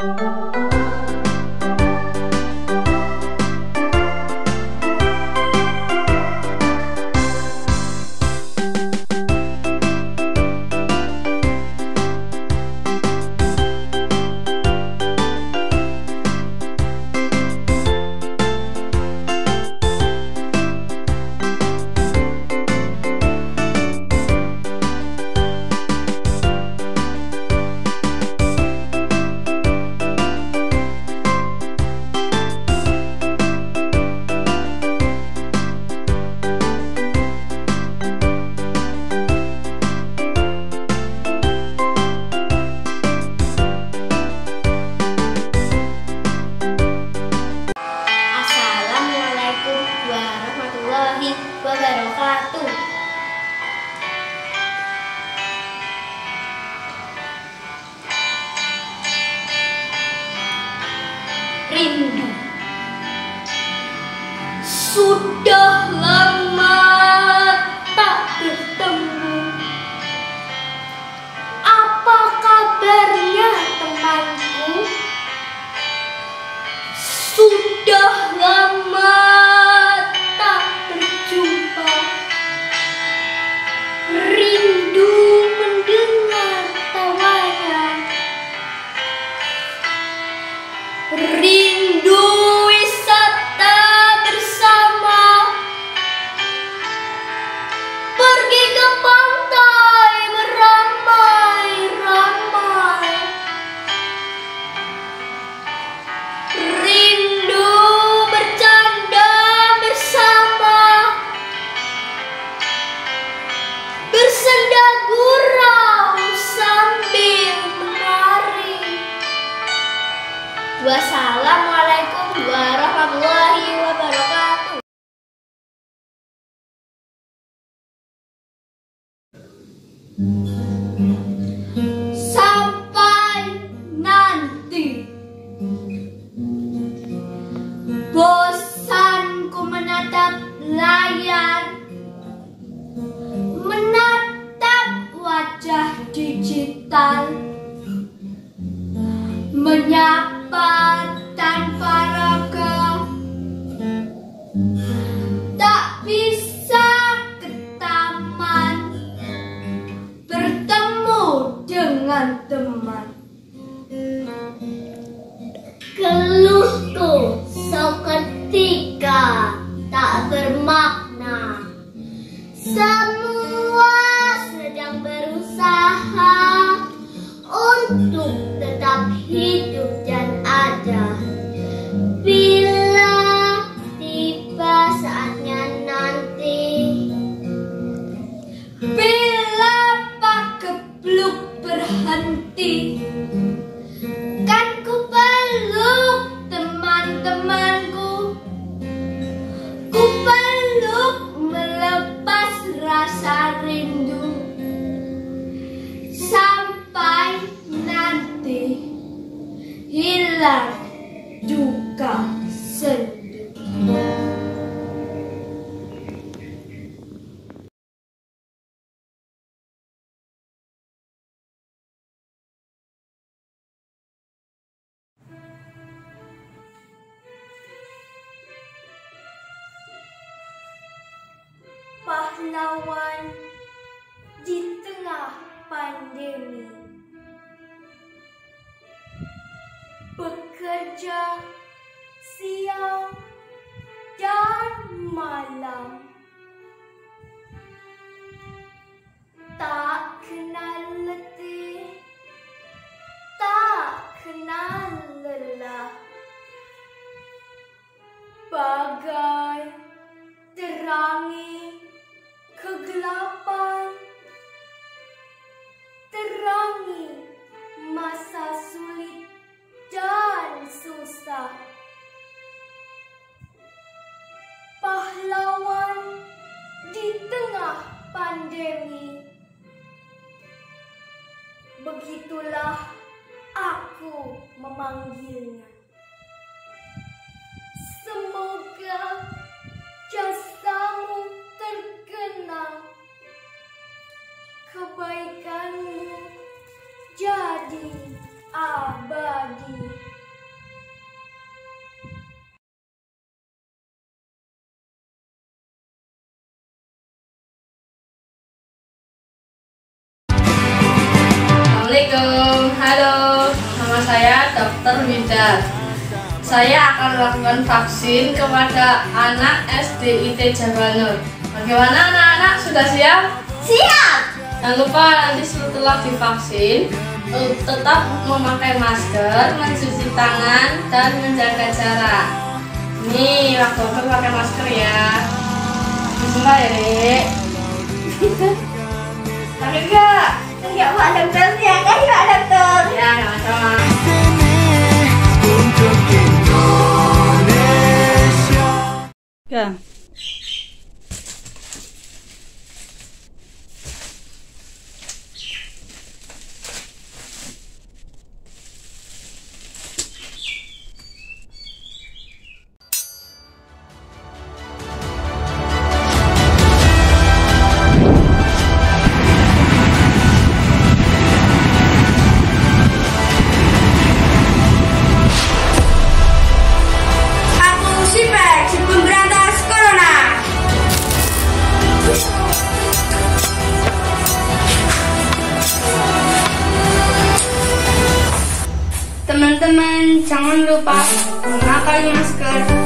Música King Wassalamualaikum warahmatullahi wabarakatuh. Sampai nanti. Bosanku menatap layar. Menatap wajah digital. Adam, mano. juga sedih. Pahlawan di tengah Raja Siang dan Malam pandemi. Begitulah aku memanggilnya. Assalamualaikum. Halo, nama saya Dr. Widar. Saya akan melakukan vaksin kepada anak SDIT Jawa Bagaimana anak-anak sudah siap? Siap! Jangan lupa nanti setelah divaksin tetap memakai masker, mencuci tangan, dan menjaga jarak. Nih, waktu itu pakai masker ya. Bismillah ya, Dek. Sakit nggak? Enggak lupa memakai masker,